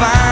find